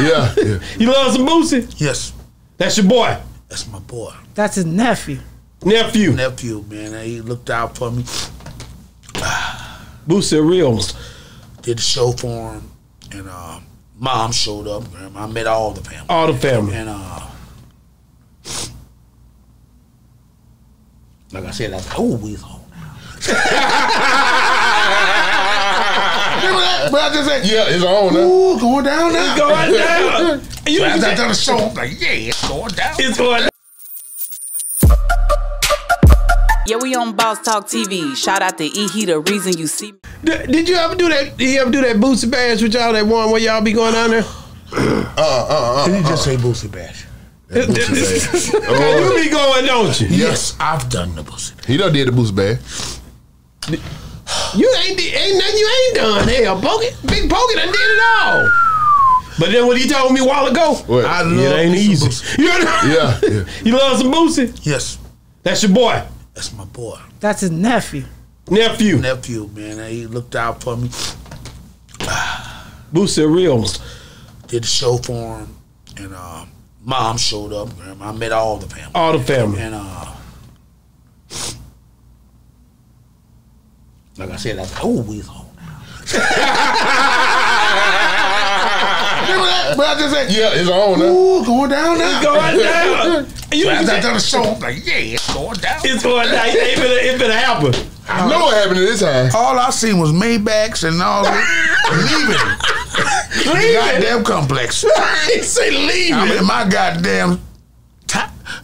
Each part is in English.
Yeah, yeah. You love some Boosie? Yes, That's your boy, that's my boy. That's his nephew. nephew. Nephew, man. He looked out for me. Boosie a real. Did the show for him. And uh, mom showed up. I met all the family. All the family. And uh, like I said, like, oh, we home now. Remember that? But I just said, Yeah, it's on now. ooh, going down now. Going down. You So after I can done the show, I'm like, yeah, it's going down. it's going down. Yeah, we on Boss Talk TV. Shout out to E. He the reason you see me. Did, did you ever do that? Did you ever do that Boosie bash with y'all? That one where y'all be going down there? Uh, uh, uh. Did you just say Boosie Bash? you be going, don't you? Yes, I've done the Boosie. He done did the boost bag. You ain't di- ain't nothing you ain't done. Hell, Pokey, Big Pokey done did it all. But then what he told me a while ago, What? I it ain't me some easy. Boosie. You know? Yeah, yeah. You love some Boosie? Yes, That's your boy, that's my boy. That's his nephew. nephew. Nephew, man. He looked out for me. Boosie a real one. Did the show for him. And uh, mom showed up. I met all the family. All the family. And uh, like I said, like, oh, we home now. Remember that? But I just said, Yeah, it's on now. ooh, going down now. Going down. You So can after I done the show, I'm like, yeah, it's going down. it's going down. It better, it better happen. You know what happened this time. All I seen was Maybachs and all that. leaving. Leave it. Goddamn complex. he say leave I'm it. in my goddamn.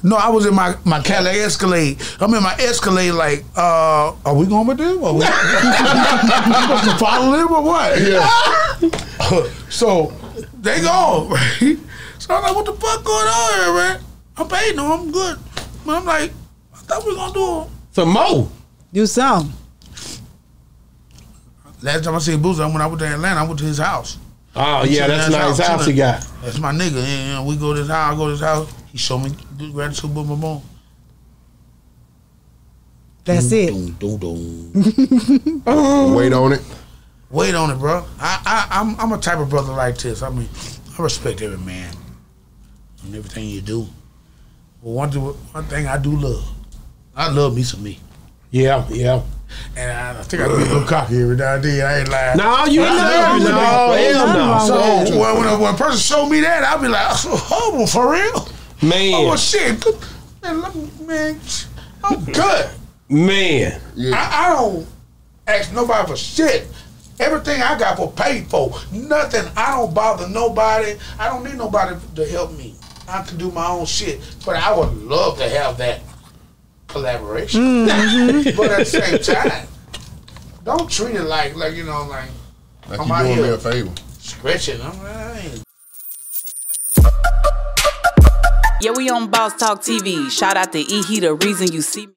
Ti- no, I was in my my Cadillac Escalade. I'm in my Escalade. Like, uh, are we going with them? Are we supposed to follow them or what? Yeah. so they go. Right? So I'm like, what the fuck going on here, man? I'm paid. No, I'm good. But I'm like, I thought we were gonna do. Some more. Do something. Last time I seen Boosie, when I went to Atlanta, I went to his house. Oh yeah, that's a nice house he got. That's my nigga. And we go to his house. I go to his house. He showed me do gratitude, boom, boom, boom. That's it. Doom, doom, doom. Wait on it. Wait on it, bro. I, I, I'm, I'm a type of brother like this. I mean, I respect every man and everything you do. But one, do- one thing I do love, I love me some me. Yeah, yeah. And I, I think I be a little cocky every now and then. I ain't lying. No, you ain't lying. love No, hell no. So when, when, a, when a person show me that, I'll be like, oh, well, for real? Oh, Man, well, shit. Man, let me, man, I'm good. man. I, I don't ask nobody for shit. Everything I got for paid for. Nothing. I don't bother nobody. I don't need nobody to help me. I can do my own shit. But I would love to have that collaboration. Mm-hmm. but at the same time, don't treat it like like you know like Like I'm you out doing me a favor. stretching. I'm, I Yeah, we on Boss Talk TV. Shout out to E. He the reason you see me.